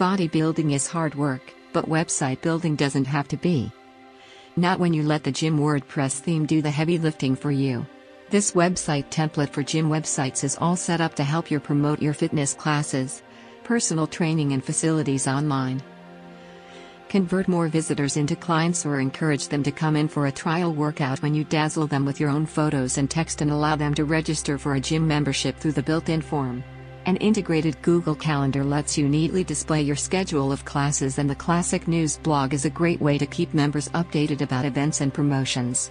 Bodybuilding is hard work, but website building doesn't have to be. Not when you let the gym WordPress theme do the heavy lifting for you. This website template for gym websites is all set up to help you promote your fitness classes, personal training, and facilities online. Convert more visitors into clients or encourage them to come in for a trial workout when you dazzle them with your own photos and text and allow them to register for a gym membership through the built in form. An integrated Google Calendar lets you neatly display your schedule of classes, and the Classic News blog is a great way to keep members updated about events and promotions.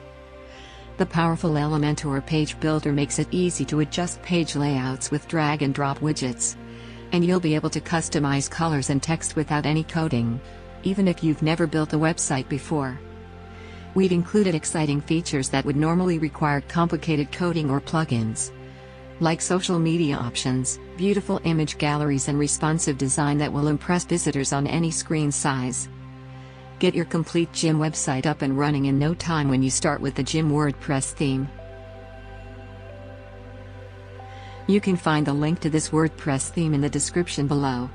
The powerful Elementor page builder makes it easy to adjust page layouts with drag and drop widgets. And you'll be able to customize colors and text without any coding even if you've never built a website before. We've included exciting features that would normally require complicated coding or plugins. Like social media options, beautiful image galleries, and responsive design that will impress visitors on any screen size. Get your complete gym website up and running in no time when you start with the Gym WordPress theme. You can find the link to this WordPress theme in the description below.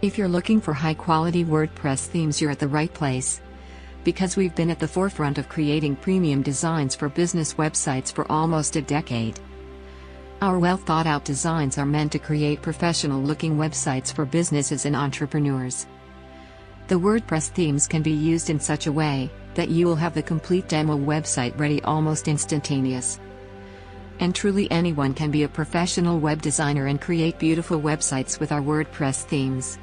If you're looking for high quality WordPress themes, you're at the right place. Because we've been at the forefront of creating premium designs for business websites for almost a decade. Our well thought out designs are meant to create professional looking websites for businesses and entrepreneurs. The WordPress themes can be used in such a way that you will have the complete demo website ready almost instantaneous. And truly anyone can be a professional web designer and create beautiful websites with our WordPress themes.